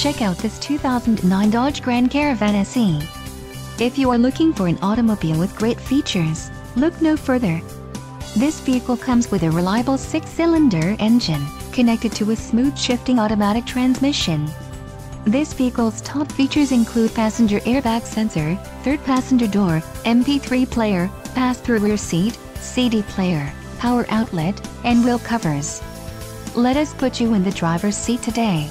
Check out this 2009 Dodge Grand Caravan SE. If you are looking for an automobile with great features, look no further. This vehicle comes with a reliable six-cylinder engine, connected to a smooth shifting automatic transmission. This vehicle's top features include passenger airbag sensor, third passenger door, MP3 player, pass-through rear seat, CD player, power outlet, and wheel covers. Let us put you in the driver's seat today.